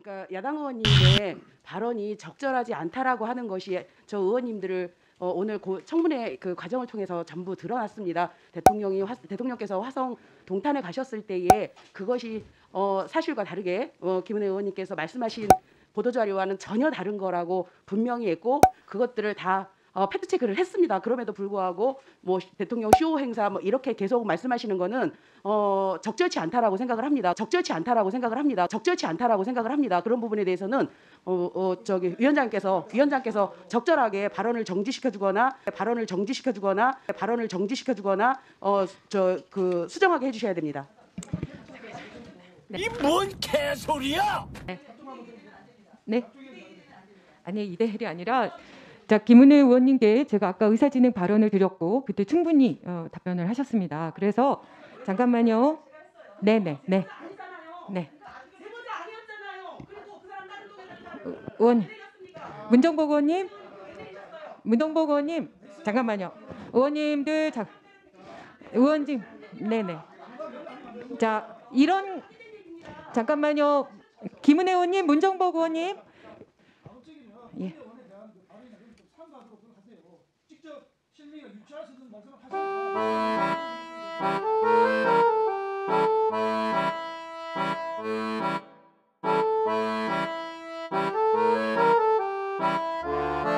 그러니까 야당 의원님의 발언이 적절하지 않다라고 하는 것이 저 의원님들을 어, 오늘 고, 청문회 그 과정을 통해서 전부 드러났습니다. 대통령이 화, 대통령께서 화성 동탄에 가셨을 때에 그것이 어, 사실과 다르게 어, 김은혜 의원님께서 말씀하신 보도 자료와는 전혀 다른 거라고 분명히 했고 그것들을 다 어, 팩트 체크를 했습니다. 그럼에도 불구하고 뭐 대통령 쇼 행사 뭐 이렇게 계속 말씀하시는 거는 어, 적절치 않다라고 생각을 합니다. 적절치 않다라고 생각을 합니다. 적절치 않다라고 생각을 합니다. 그런 부분에 대해서는 어, 어 저기 위원장께서 위원장께서 적절하게 발언을 정지시켜 주거나 발언을 정지시켜 주거나 발언을 정지시켜 주거나 어 저 그 수정하게 해 주셔야 됩니다. 이뭔 개소리야! 네. 아니 이대헬이 아니라 자 김은혜 의원님께 제가 아까 의사진행 발언을 드렸고 그때 충분히 어, 답변을 하셨습니다. 그래서 잠깐만요. 네 네 네. 네. 의- 의원 문정복 의원님 문정복 의원님 잠깐만요. 의원님들 자 의원님 네 네. 자 이런 잠깐만요. 김은혜 의원님, 문정복 의원님. 예. Música